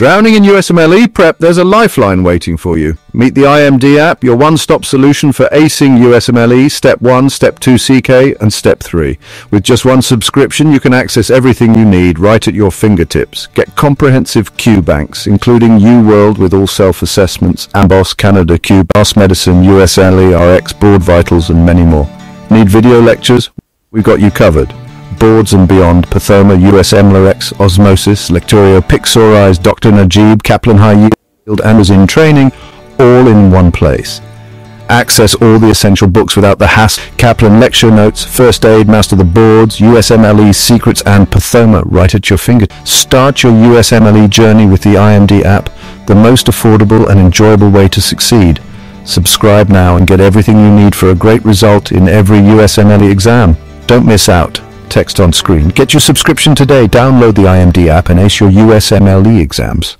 Drowning in USMLE prep, there's a lifeline waiting for you. Meet the iMD app, your one-stop solution for acing USMLE, Step 1, Step 2 CK, and Step 3. With just one subscription, you can access everything you need right at your fingertips. Get comprehensive Q banks, including UWorld with all self-assessments, Amboss, Canada Q, Passmedicine, USMLE, RX, Board Vitals, and many more. Need video lectures? We've got you covered boards and beyond, Pathoma, USMLE RX, Osmosis, Lecturio, Pixorize, Dr. Najeeb, Kaplan High Yield, and was in training, all in one place. Access all the essential books without the hassle. Kaplan lecture notes, first aid, master the boards, USMLE secrets, and Pathoma right at your finger. Start your USMLE journey with the iMD app, the most affordable and enjoyable way to succeed. Subscribe now and get everything you need for a great result in every USMLE exam. Don't miss out text on screen. Get your subscription today, download the iMD app and ace your USMLE exams.